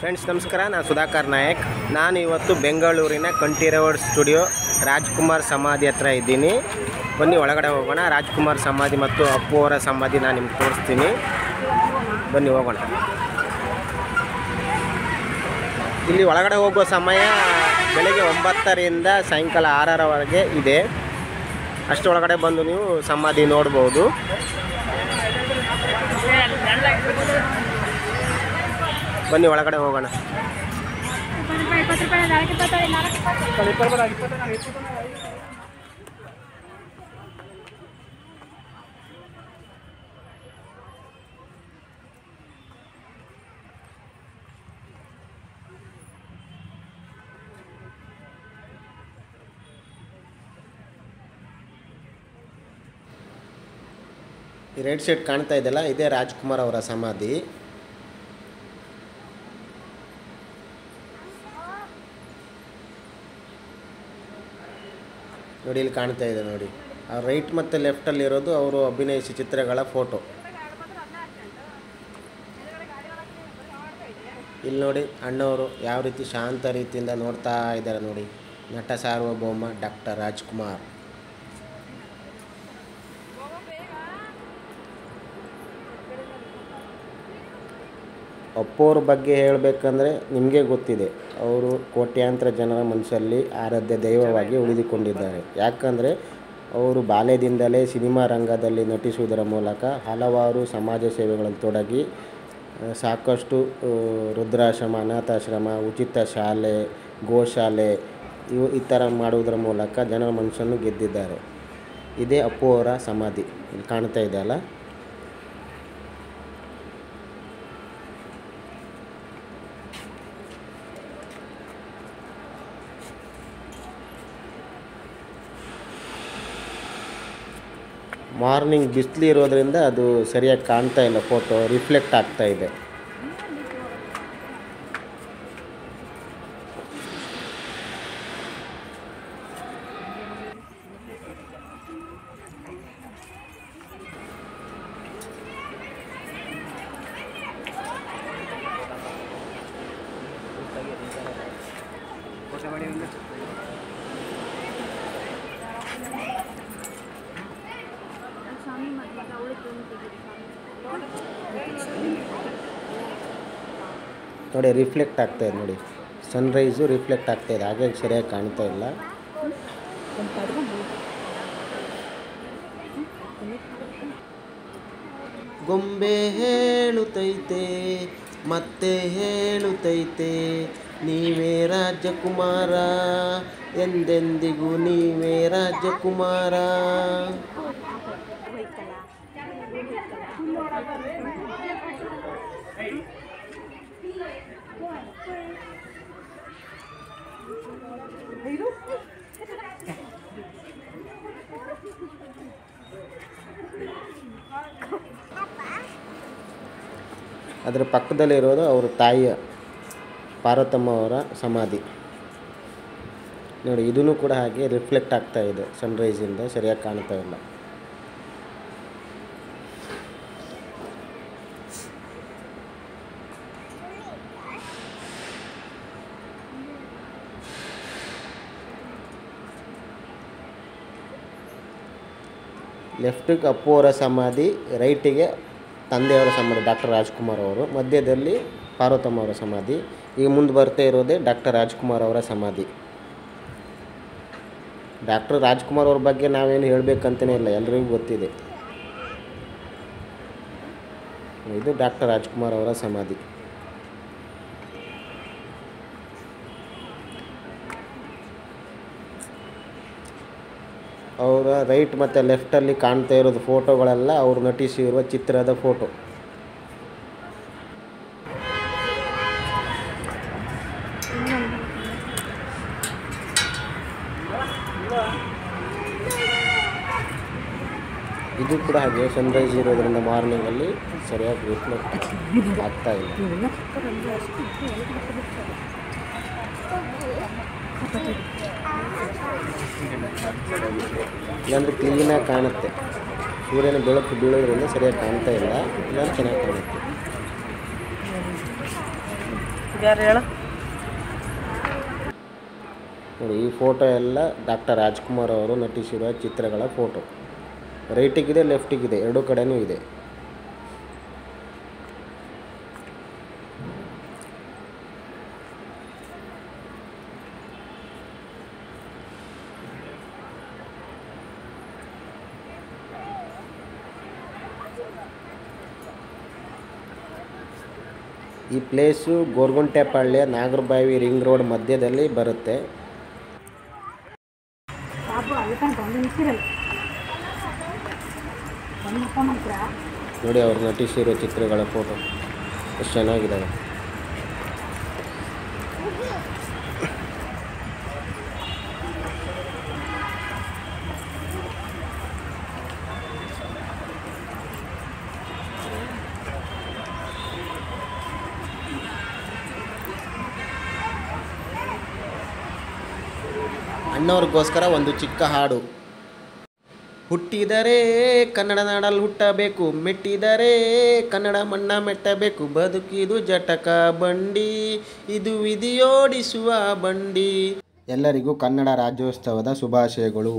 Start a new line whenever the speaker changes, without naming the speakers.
Friends, ನಮಸ್ಕಾರ. ನಾನು ಸುಧಾಕರ್ ನಾಯಕ್. ನಾನು ಇವತ್ತು ಬೆಂಗಳೂರಿನ ಕಂಠೀರವಡ್ ಸ್ಟುಡಿಯೋ ರಾಜ್ಕುಮಾರ್ ಸಮಾಧಿ ಹತ್ರ ಇದ್ದೀನಿ. ಬನ್ನಿ, ಒಳಗಡೆ ಹೋಗೋಣ. ರಾಜ್ಕುಮಾರ್ ಸಮಾಧಿ ಮತ್ತು ಅಪ್ಪು ಅವರ ಸಮಾಧಿ ನಾನು ನಿಮ್ಗೆ ತೋರಿಸ್ತೀನಿ. ಬನ್ನಿ, ಹೋಗೋಣ. ಇಲ್ಲಿ ಒಳಗಡೆ ಹೋಗೋ ಸಮಯ ಬೆಳಗ್ಗೆ ಒಂಬತ್ತರಿಂದ ಸಾಯಂಕಾಲ ಆರರವರೆಗೆ ಇದೆ. ಅಷ್ಟೊಳಗಡೆ ಬಂದು ನೀವು ಸಮಾಧಿ ನೋಡ್ಬೋದು. ಬನ್ನಿ ಒಳಗಡೆ ಹೋಗೋಣ. ಈ ರೆಡ್ ಶೀಟ್ ಕಾಣ್ತಾ ಇದೆಯಲ್ಲ ಇದೇ ರಾಜ್ಕುಮಾರ್ ಅವರ ಸಮಾಧಿ. ನೋಡಿ, ಇಲ್ಲಿ ಕಾಣ್ತಾ ಇದೆ ನೋಡಿ. ಆ ರೈಟ್ ಮತ್ತು ಲೆಫ್ಟಲ್ಲಿ ಇರೋದು ಅವರು ಅಭಿನಯಿಸಿ ಚಿತ್ರಗಳ ಫೋಟೋ ಇಲ್ಲಿ ನೋಡಿ, ಅಣ್ಣವರು ಯಾವ ರೀತಿ ಶಾಂತ ರೀತಿಯಿಂದ ನೋಡ್ತಾ ಇದ್ದಾರೆ ನೋಡಿ. ನಟ ಸಾರ್ವಭೌಮ ಡಾಕ್ಟರ್ ರಾಜ್ಕುಮಾರ್. ಅಪ್ಪೋರ ಬಗ್ಗೆ ಹೇಳಬೇಕಂದ್ರೆ ನಿಮಗೆ ಗೊತ್ತಿದೆ. ಅವರು ಕೋಟ್ಯಾಂತರ ಜನರ ಮನಸ್ಸಲ್ಲಿ ಆರಾಧ್ಯ ದೈವವಾಗಿ ಉಳಿದುಕೊಂಡಿದ್ದಾರೆ. ಯಾಕಂದರೆ ಅವರು ಬಾಲ್ಯದಿಂದಲೇ ಸಿನಿಮಾ ರಂಗದಲ್ಲಿ ನಟಿಸುವುದರ ಮೂಲಕ ಹಲವಾರು ಸಮಾಜ ಸೇವೆಗಳಲ್ಲಿ ತೊಡಗಿ ಸಾಕಷ್ಟು ರುದ್ರಾಶ್ರಮ ಅನಾಥಾಶ್ರಮ, ಉಚಿತ ಶಾಲೆ, ಗೋಶಾಲೆ, ಇವು ಈ ಥರ ಮಾಡುವುದರ ಮೂಲಕ ಜನರ ಮನಸ್ಸನ್ನು ಗೆದ್ದಿದ್ದಾರೆ. ಇದೇ ಅಪ್ಪು ಅವರ ಸಮಾಧಿ ಇಲ್ಲಿ ಕಾಣ್ತಾ ಇದೆ ಮಾರ್ನಿಂಗ್ ಬಿಸಿಲಿರೋದ್ರಿಂದ ಅದು ಸರಿಯಾಗಿ ಕಾಣ್ತಾ ಇಲ್ಲ ಫೋಟೋ ರಿಫ್ಲೆಕ್ಟ್ ಆಗ್ತಾ ನೋಡಿ ರಿಫ್ಲೆಕ್ಟ್ ಆಗ್ತಾ ಇದೆ ನೋಡಿ. ಸನ್ರೈಸು ರಿಫ್ಲೆಕ್ಟ್ ಆಗ್ತಾ ಇದೆ. ಹಾಗಾಗಿ ಸರಿಯಾಗಿ ಕಾಣ್ತಾ ಇಲ್ಲ. ಗೊಂಬೆ ಹೇಳುತ್ತೈತೆ ಮತ್ತೆ ಹೇಳುತ್ತೈತೆ ನೀವೇ ರಾಜಕುಮಾರ, ಎಂದೆಂದಿಗೂ ನೀವೇ ರಾಜಕುಮಾರ. ಅದರ ಪಕ್ಕದಲ್ಲಿರೋದು ಅವರ ತಾಯಿಯ ಪಾರ್ವತಮ್ಮ ಅವರ ಸಮಾಧಿ. ನೋಡಿ ಇದೂ ಕೂಡ ಹಾಗೆ ರಿಫ್ಲೆಕ್ಟ್ ಆಗ್ತಾ ಇದೆ ಸನ್ರೈಸಿಂದ ಸರಿಯಾಗಿ ಕಾಣ್ತಾ ಇಲ್ಲ. ಲೆಫ್ಟಿಗೆ ಅಪ್ಪು ಅವರ ಸಮಾಧಿ ರೈಟಿಗೆ ತಂದೆಯವರ ಸಮಾಧಿ ಡಾಕ್ಟರ್ ರಾಜ್ಕುಮಾರ್ ಅವರು, ಮಧ್ಯದಲ್ಲಿ ಪಾರ್ವತಮ್ಮ ಅವರ ಸಮಾಧಿ, ಈಗ ಮುಂದೆ ಬರ್ತಾ ಇರೋದೇ ಡಾಕ್ಟರ್ ರಾಜ್ಕುಮಾರ್ ಅವರ ಸಮಾಧಿ. ಡಾಕ್ಟರ್ ರಾಜ್ಕುಮಾರ್ ಅವ್ರ ಬಗ್ಗೆ ನಾವೇನು ಹೇಳಬೇಕಂತಲೇ ಇಲ್ಲ, ಎಲ್ರಿಗೂ ಗೊತ್ತಿದೆ. ಇದು ಡಾಕ್ಟರ್ ರಾಜ್ಕುಮಾರ್ ಅವರ ಸಮಾಧಿ. ಅವರ ರೈಟ್ ಮತ್ತು ಲೆಫ್ಟಲ್ಲಿ ಕಾಣ್ತಾ ಇರೋದು ಫೋಟೋಗಳೆಲ್ಲ ಅವರು ನಟಿಸಿರುವ ಚಿತ್ರದ ಫೋಟೋ ಇದು ಕೂಡ ಹಾಗೆ ಸನ್ರೈಸ್ ಇರೋದ್ರಿಂದ ಮಾರ್ನಿಂಗಲ್ಲಿ ಸರಿಯಾಗಿ ರಿಫ್ಲೆಕ್ಟ್ ಆಗ್ತಾ ಇಲ್ಲ. ಇಲ್ಲಾಂದ್ರೆ ಕ್ಲೀನಾಗಿ ಕಾಣುತ್ತೆ. ಸೂರ್ಯನ ಬೆಳಕು ಬೀಳೋದ್ರಿಂದ ಸರಿಯಾಗಿ ಕಾಣ್ತಾ ಇಲ್ಲ. ಇಲ್ಲಾಂದ್ರೆ ಚೆನ್ನಾಗಿ ಕಾಣುತ್ತೆ. ನೋಡಿ ಈ ಫೋಟೋ ಎಲ್ಲ ಡಾಕ್ಟರ್ ರಾಜ್ಕುಮಾರ್ ಅವರು ನಟಿಸಿರುವ ಚಿತ್ರಗಳ ಫೋಟೋ ರೈಟಿಗಿದೆ ಲೆಫ್ಟಿಗಿದೆ ಎರಡೂ ಕಡೆಯೂ ಇದೆ. ಈ place Gorguntepalya Nagarbhavi ring road ಮಧ್ಯದಲ್ಲಿ ಬರುತ್ತೆ. ನೋಡಿ ಅವ್ರು ನಟಿಸಿರೋ ಚಿತ್ರಗಳ ಫೋಟೋ. ಎಷ್ಟು ಚೆನ್ನಾಗಿದ್ದಾವೆ. ಅಣ್ಣವ್ರಿಗೋಸ್ಕರ ಒಂದು ಚಿಕ್ಕ ಹಾಡು. ಹುಟ್ಟಿದರೆ ಕನ್ನಡ ನಾಡಲ್ಲಿ ಹುಟ್ಟಬೇಕು, ಮೆಟ್ಟಿದರೆ ಕನ್ನಡ ಮಣ್ಣ ಮೆಟ್ಟಬೇಕು, ಬದುಕಿದು ಜಟಕ ಬಂಡಿ, ಇದು ವಿಧಿಯೋಡಿಸುವ ಬಂಡಿ. ಎಲ್ಲರಿಗೂ ಕನ್ನಡ ರಾಜ್ಯೋತ್ಸವದ ಶುಭಾಶಯಗಳು.